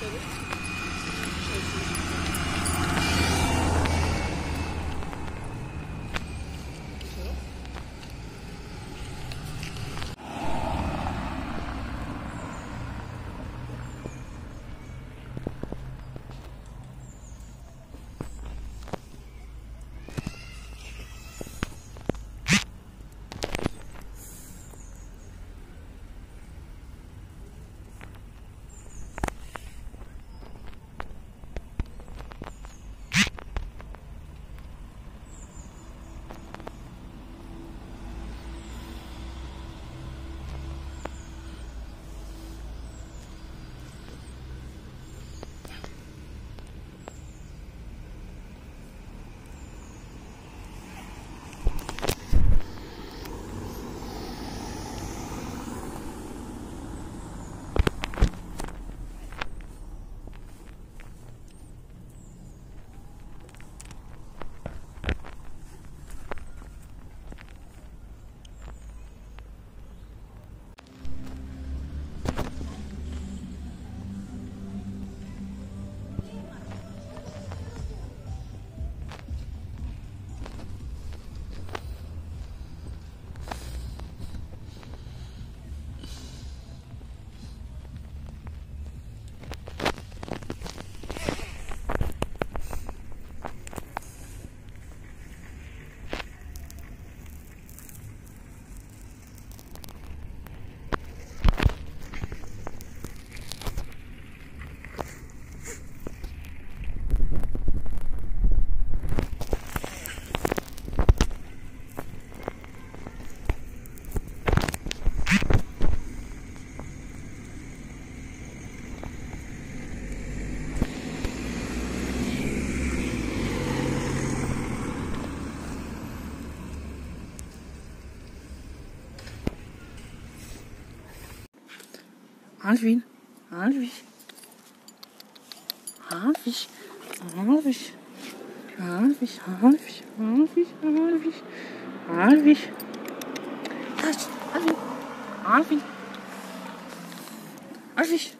sure. Alvin, Alvin, Alvin, Alvin, Alvin, Alvin, Alvin, Alvin, Alvin. Alvin, Alvin, Alvin.